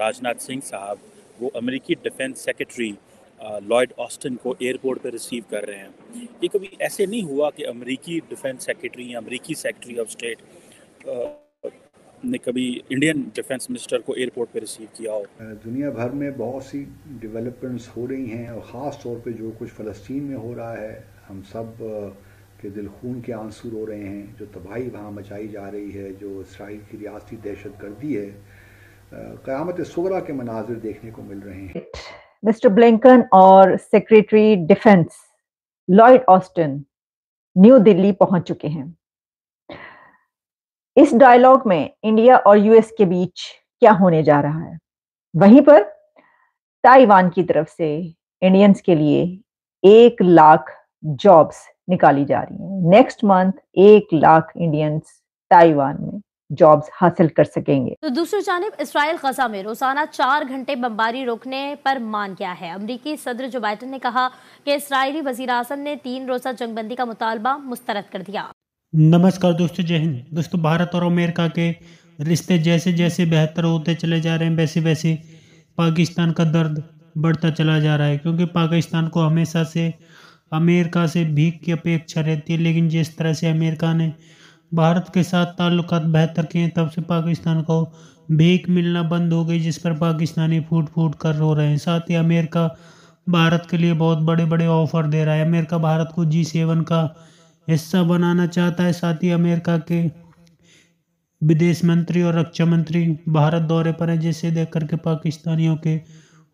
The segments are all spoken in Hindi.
राजनाथ सिंह साहब, वो अमेरिकी डिफेंस सेक्रेटरी लॉयड ऑस्टन को एयरपोर्ट पर रिसीव कर रहे हैं। ये कभी ऐसे नहीं हुआ कि अमेरिकी डिफेंस सेक्रेटरी या अमेरिकी सेक्रेटरी ऑफ़ स्टेट ने कभी इंडियन डिफेंस मिनिस्टर को एयरपोर्ट पर रिसीव किया हो? दुनिया भर में बहुत सी डेवलपमेंट्स हो रही हैं और ख़ास तौर पे जो कुछ फ़लस्तीन में हो रहा है, हम सब के दिल खून के आँसू रो रहे हैं। जो तबाही वहाँ मचाई जा रही है, जो इसराइल की रियासती दहशत गर्दी है क़यामत सुगरा के मनाजिर देखने को मिल रहे हैं। मिस्टर ब्लिंकन और secretary defence Lloyd Austin New Delhi पहुँच चुके हैं। इस डायलॉग में इंडिया और यूएस के बीच क्या होने जा रहा है? वहीं पर ताइवान की तरफ़ से इंडियंस के लिए एक लाख जॉब्स निकाली जा रही हैं। नेक्स्ट मंथ एक लाख इंडियंस ताइवान में जॉब्स हासिल कर सकेंगे तो दूसरी जानब इसराइल गजा में रोज़ाना चार घंटे बमबारी रोकने पर मान गया है। अमरीकी सदर जो बाइडन ने कहा कि इसराइली वज़ीर अजम ने तीन रोजा जंगबंदी का मुतालबा मुस्तरद कर दिया। नमस्कार दोस्तों जय हिंद। दोस्तों भारत और अमेरिका के रिश्ते जैसे जैसे बेहतर होते चले जा रहे हैं वैसे वैसे पाकिस्तान का दर्द बढ़ता चला जा रहा है क्योंकि पाकिस्तान को हमेशा से अमेरिका से भीख की अपेक्षा रहती है लेकिन जिस तरह से अमेरिका ने भारत के साथ ताल्लुक बेहतर किए तब से पाकिस्तान को भीख मिलना बंद हो गई, जिस पर पाकिस्तानी फूट फूट कर रो रहे हैं। साथ ही अमेरिका भारत के लिए बहुत बड़े बड़े ऑफ़र दे रहा है। अमेरिका भारत को जी सेवन का हिस्सा बनाना चाहता है। साथ ही अमेरिका के विदेश मंत्री और रक्षा मंत्री भारत दौरे पर हैं, जिसे देख करके पाकिस्तानियों के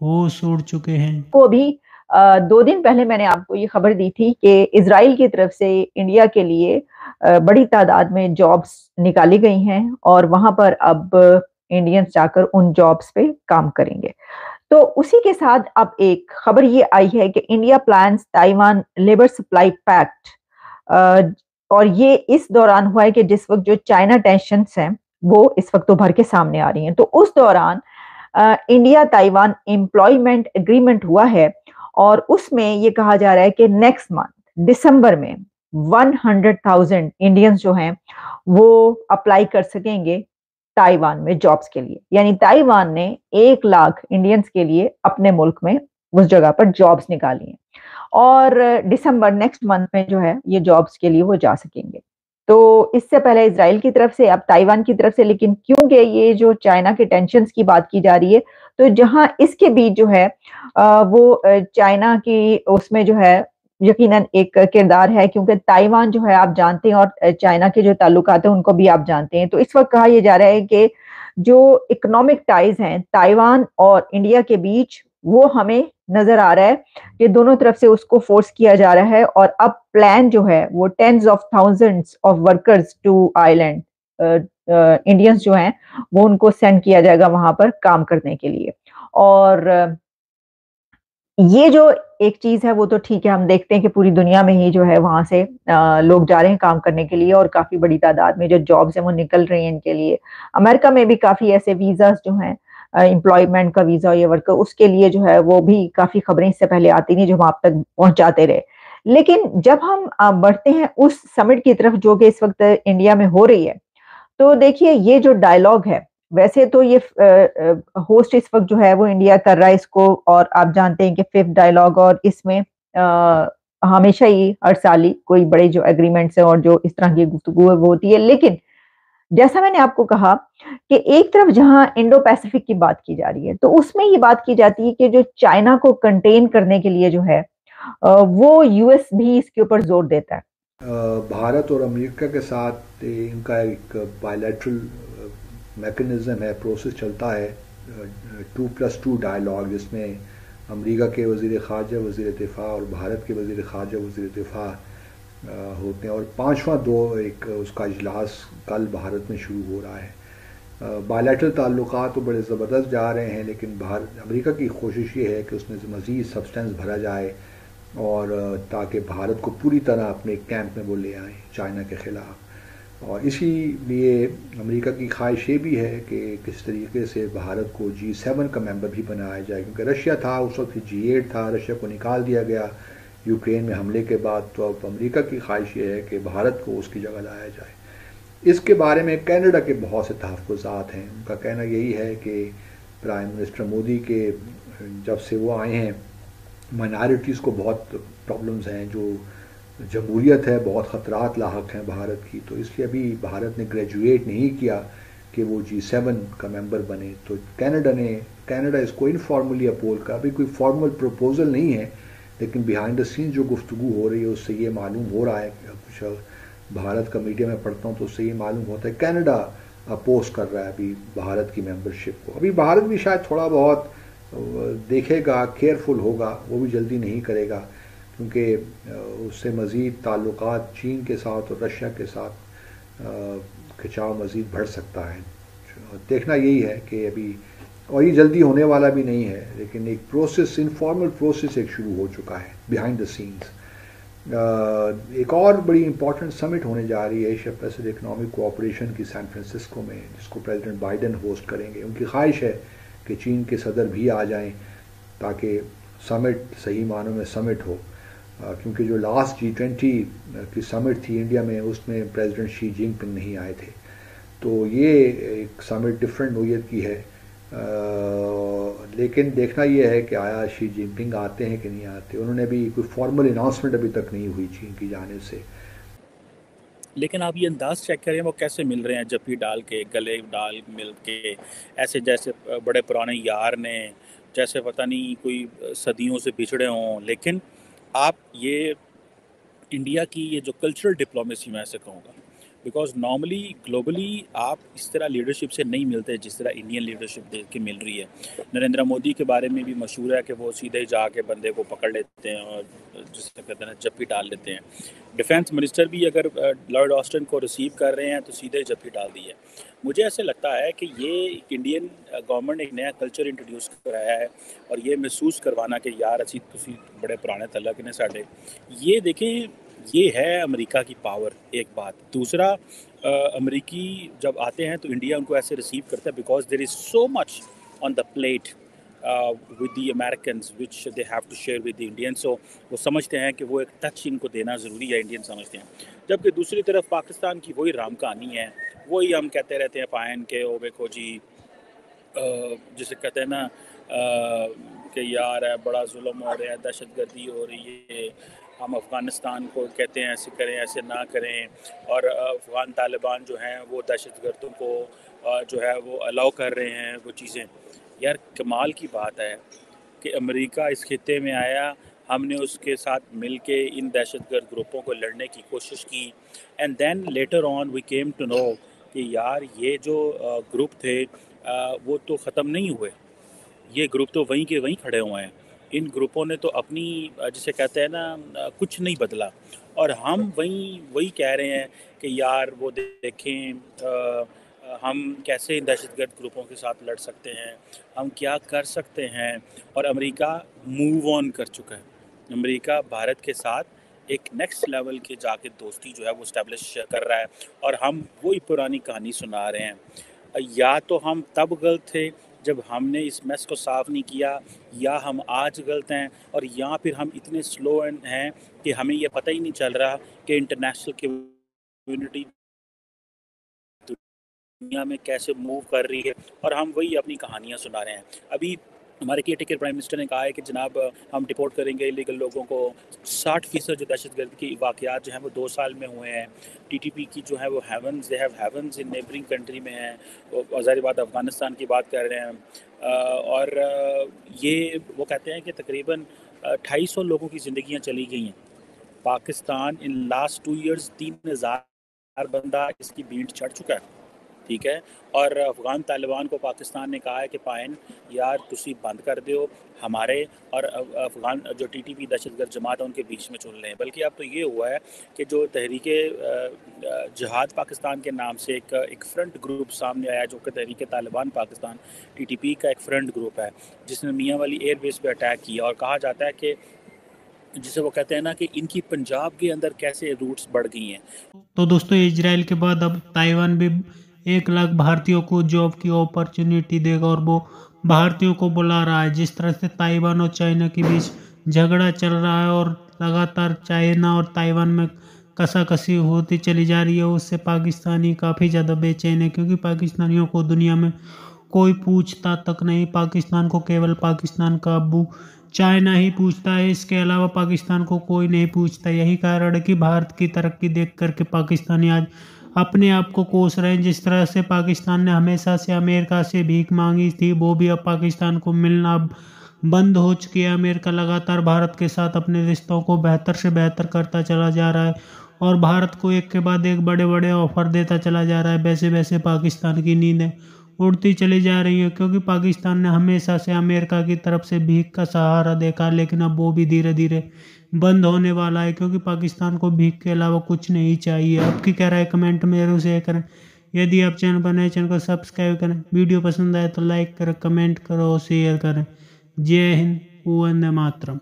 होश उड़ चुके हैं। को भी दो दिन पहले मैंने आपको ये खबर दी थी कि इसराइल की तरफ़ से इंडिया के लिए बड़ी तादाद में जॉब्स निकाली गई हैं और वहाँ पर अब इंडियंस जाकर उन जॉब्स पे काम करेंगे। तो उसी के साथ अब एक खबर ये आई है कि India plan Taiwan labour supply pact और ये इस दौरान हुआ है कि जिस वक्त जो चाइना टेंशन हैं, वो इस वक्त उभर के सामने आ रही हैं। तो उस दौरान इंडिया ताइवान एम्प्लॉयमेंट एग्रीमेंट हुआ है और उसमें ये कहा जा रहा है कि नेक्स्ट मंथ दिसंबर में 100,000 इंडियंस जो हैं वो अप्लाई कर सकेंगे ताइवान में जॉब्स के लिए। यानी ताइवान ने एक लाख इंडियंस के लिए अपने मुल्क में उस जगह पर जॉब्स निकाली हैं। और दिसंबर नेक्स्ट मंथ में जो है ये जॉब्स के लिए वो जा सकेंगे। तो इससे पहले इसराइल की तरफ़ से, अब ताइवान की तरफ़ से, लेकिन क्योंकि ये जो चाइना के टेंशन की बात की जा रही है तो जहाँ इसके बीच जो है वो चाइना की उसमें जो है, यकीनन एक किरदार है, क्योंकि ताइवान जो है, आप जानते हैं, और चाइना के जो ताल्लुक हैं, उनको भी आप जानते हैं। तो इस वक्त कहा यह जा रहा है कि जो इकोनॉमिक टाइज हैं, ताइवान और इंडिया के बीच वो हमें नज़र आ रहा है कि दोनों तरफ़ से उसको फोर्स किया जा रहा है और अब प्लान जो है वो tens of thousands of workers to island Indians जो हैं वो उनको सेंड किया जाएगा वहाँ पर काम करने के लिए। और ये जो एक चीज़ है वो तो ठीक है हम देखते हैं कि पूरी दुनिया में ही जो है वहाँ से आ, लोग जा रहे हैं काम करने के लिए और काफ़ी बड़ी तादाद में जो जॉब्स हैं वो निकल रही हैं इनके लिए। अमेरिका में भी काफ़ी ऐसे वीजास जो हैं एम्प्लॉयमेंट का वीज़ा या वर्क उसके लिए जो है वो भी काफ़ी खबरें इससे पहले आती नहीं जो हम आप तक पहुंचाते रहे। लेकिन जब हम बढ़ते हैं उस समिट की तरफ़ जो कि इस वक्त इंडिया में हो रही है तो देखिए ये जो डायलॉग है, वैसे तो ये होस्ट इस वक्त जो है वो इंडिया कर रहा है इसको और आप जानते हैं कि फिफ्थ डायलॉग और इसमें हमेशा ही हर साल ही कोई बड़े जो एग्रीमेंट्स हैं और जो इस तरह की गुफ्तु होती है। लेकिन जैसा मैंने आपको कहा कि एक तरफ़ जहाँ इंडो पैसिफिक की बात की जा रही है तो उसमें ये बात की जाती है कि जो चाइना को कंटेन करने के लिए जो है वो यूएस भी इसके ऊपर ज़ोर देता है। भारत और अमेरिका के साथ इनका एक बायोलेट्रल मैकेनिज्म है प्रोसेस चलता है टू प्लस टू डायलॉग जिसमें अमेरिका के वज़ीर ख़ारजा वज़ीर दिफा और भारत के वज़ीर ख़ारजा वज़ीर दिफा होते हैं। और पांचवा दो, एक उसका इजलास कल भारत में शुरू हो रहा है। बायलेटरल ताल्लुक तो बड़े ज़बरदस्त जा रहे हैं, लेकिन भारत अमेरिका की कोशिश ये है कि उसमें मज़ीद सब्सटेंस भरा जाए और ताकि भारत को पूरी तरह अपने कैंप में वो ले आए, चाइना के ख़िलाफ़। और इसी लिए अमेरिका की ख्वाहिश ये भी है कि किस तरीके से भारत को जी सेवन का मेंबर भी बनाया जाए, क्योंकि रशिया था, उस वक्त जी एट था, रशिया को निकाल दिया गया। यूक्रेन में हमले के बाद तो अब अमेरिका की ख्वाहिश ये है कि भारत को उसकी जगह लाया जाए। इसके बारे में कनाडा के बहुत से तहफ़ात हैं। उनका कहना यही है कि प्राइम मिनिस्टर मोदी के, जब से वो आए हैं माइनॉरिटीज़ को बहुत प्रॉब्लम्स हैं, जो जमहूरियत है, बहुत ख़तरात लाक हैं भारत की। तो इसलिए अभी भारत ने ग्रेजुएट नहीं किया कि वो जी सेवन का मेंबर बने। तो कनाडा ने, कनाडा इसको इनफॉर्मली अपोल का अभी कोई फॉर्मल प्रपोजल नहीं है लेकिन बिहाइंड द सीन जो गुफ्तु हो रही है, उससे ये मालूम हो रहा है कुछ भारत का मीडिया में पढ़ता हूँ तो उससे ये मालूम होता है कैनेडा अपोज कर रहा है अभी भारत की मेंबरशिप को। अभी भारत भी शायद थोड़ा बहुत देखेगा केयरफुल होगा, वो भी जल्दी नहीं करेगा, क्योंकि उससे मज़ीद ताल्लुक चीन के साथ और रशिया के साथ खिंचाव मज़ीद बढ़ सकता है। देखना यही है कि अभी और ये जल्दी होने वाला भी नहीं है, लेकिन एक प्रोसेस इनफॉर्मल प्रोसेस एक शुरू हो चुका है बिहाइंड द सीन्स एक और बड़ी इंपॉर्टेंट समिट होने जा रही है एशिया पैसिफिक इकनॉमिक कोऑपरेशन की सैन फ्रांसिस्को में, जिसको प्रेसिडेंट बाइडन होस्ट करेंगे। उनकी ख्वाहिश है कि चीन के सदर भी आ जाएँ, ताकि समिट सही मानों में समिट हो। क्योंकि जो लास्ट जी ट्वेंटी की समिट थी इंडिया में, उसमें प्रेसिडेंट शी जिनपिंग नहीं आए थे। तो ये एक समिट डिफरेंट नोयत की है। लेकिन देखना यह है कि आया शी जिनपिंग आते हैं कि नहीं आते, उन्होंने भी कोई फॉर्मल अनाउंसमेंट अभी तक नहीं हुई चीन की जाने से। लेकिन आप ये अंदाज चेक करें, वो कैसे मिल रहे हैं जप्पी डाल के, गले डाल मिल के, ऐसे जैसे बड़े पुराने यार ने, जैसे पता नहीं कोई सदियों से बिछड़े हों, लेकिन आप ये इंडिया की ये जो कल्चरल डिप्लोमेसी मैं ऐसे कहूँगा बिकॉज़ नॉर्मली ग्लोबली आप इस तरह लीडरशिप से नहीं मिलते जिस तरह इंडियन लीडरशिप देख के मिल रही है। नरेंद्र मोदी के बारे में भी मशहूर है कि वो सीधे ही जाके बंदे को पकड़ लेते हैं और जिससे कहते हैं जप्पी डाल लेते हैं। डिफेंस मिनिस्टर भी अगर लॉर्ड ऑस्टन को रिसीव कर रहे हैं तो सीधे जप्पी डाल दी है। मुझे ऐसे लगता है कि ये इंडियन गवर्नमेंट ने एक नया कल्चर इंट्रोड्यूस कराया है और ये महसूस करवाना कि यार, असी बड़े पुराने तलक ने साढ़े। ये देखें ये है अमेरिका की पावर एक बात। दूसरा अमेरिकी जब आते हैं तो इंडिया उनको ऐसे रिसीव करता है because there is so much on the plate with the American which they have to share with the Indian so वो समझते हैं कि वो एक टच इनको देना ज़रूरी है इंडियन समझते हैं। जबकि दूसरी तरफ़ पाकिस्तान की वही राम कहानी है, वही हम कहते रहते हैं पायन के, ओ बेखो जी जिसे कहते हैं ना कि यार है बड़ा जुल्म हो रहा है दहशत गर्दी हो रही है हम अफ़गानिस्तान को कहते हैं, ऐसे करें, ऐसे ना करें। और अफ़गान तालिबान जो हैं, वो दहशत गर्दों को जो है, वो अलाउ कर रहे हैं, वो चीज़ें। यार, कमाल की बात है कि अमेरिका इस खत्े में आया, हमने उसके साथ मिल के इन दहशत गर्द ग्रुपों को लड़ने की कोशिश की। And then later on we came to know कि यार, ये जो ग्रुप थे वो तो ख़त्म नहीं हुए। ये ग्रुप तो वहीं के वहीं खड़े हुए हैं। इन ग्रुपों ने तो अपनी जिसे कहते हैं ना कुछ नहीं बदला। और हम वहीं वही कह रहे हैं कि यार वो देखें आ, हम कैसे इन दहशतगर्द ग्रुपों के साथ लड़ सकते हैं हम क्या कर सकते हैं? और अमेरिका मूव ऑन कर चुका है। अमेरिका भारत के साथ एक नेक्स्ट लेवल के जाके दोस्ती जो है वो इस्टेब्लिश कर रहा है। और हम वही पुरानी कहानी सुना रहे हैं। या तो हम तब गलत थे जब हमने इस मैस को साफ़ नहीं किया, या हम आज गलत हैं, और या फिर हम इतने स्लो हैं कि हमें यह पता ही नहीं चल रहा कि इंटरनेशनल कम्युनिटी दुनिया में कैसे मूव कर रही है। और हम वही अपनी कहानियाँ सुना रहे हैं। अभी हमारे केयर टेकर प्राइम मिनिस्टर ने कहा है कि जनाब, हम डिपोर्ट करेंगे इलीगल लोगों को। साठ फ़ीसद जो दहशत गर्द की वाक़ात जो हैं, वो दो साल में हुए हैं। टी टी पी की जो है, वो havens they have havens in neighbouring country में हैं। बात अफ़गानिस्तान की बात कर रहे हैं। और ये, वो कहते हैं कि तकरीबन ढाई सौ लोगों की ज़िंदियाँ चली गई हैं। Pakistan in last two years तीन हज़ार बंदा इसकी भीड़ चढ़ चुका है। ठीक है? और अफ़गान तालिबान को पाकिस्तान ने कहा है कि पाइन यार तुम बंद कर दो हमारे और अफ़गान जो टी टी पी दहशत गर्द जमात है उनके बीच में चुन हैं बल्कि अब तो ये हुआ है कि जो तहरीक जहाद पाकिस्तान के नाम से एक एक फ्रंट ग्रुप सामने आया, जो कि Tehreek Taliban Pakistan T T P का एक फ्रंट ग्रुप है, जिसने मियाँ वाली एयरबेस पर अटैक किया और कहा जाता है कि, जिसे वो कहते हैं ना कि इनकी पंजाब के अंदर कैसे रूट्स बढ़ गई हैं। तो दोस्तों इसराइल के बाद अब ताइवान भी एक लाख भारतीयों को जॉब की अपॉर्चुनिटी देगा और वो भारतीयों को बुला रहा है। जिस तरह से ताइवान और चाइना के बीच झगड़ा चल रहा है और लगातार चाइना और ताइवान में कसा कसी होती चली जा रही है, उससे पाकिस्तानी काफ़ी ज़्यादा बेचैन है, क्योंकि पाकिस्तानियों को दुनिया में कोई पूछता तक नहीं। पाकिस्तान को केवल पाकिस्तान का अबू चाइना ही पूछता है, इसके अलावा पाकिस्तान को कोई नहीं पूछता। यही कारण है कि भारत की तरक्की देख करके पाकिस्तानी आज अपने आप को कोस रहे हैं। जिस तरह से पाकिस्तान ने हमेशा से अमेरिका से भीख मांगी थी, वो भी अब पाकिस्तान को मिलना बंद हो चुकी है। अमेरिका लगातार भारत के साथ अपने रिश्तों को बेहतर से बेहतर करता चला जा रहा है और भारत को एक के बाद एक बड़े बड़े ऑफ़र देता चला जा रहा है। वैसे वैसे पाकिस्तान की नींदें उड़ती चली जा रही है, क्योंकि पाकिस्तान ने हमेशा से अमेरिका की तरफ़ से भीख का सहारा देखा, लेकिन अब वो भी धीरे धीरे बंद होने वाला है, क्योंकि पाकिस्तान को भीख के अलावा कुछ नहीं चाहिए। आपकी कह क्या राय कमेंट में ज़रूर शेयर करें। यदि आप चैनल पर नए, चैनल को सब्सक्राइब करें। वीडियो पसंद आए तो लाइक करें, कमेंट करो शेयर करें। जय हिंद, वंदे मातरम।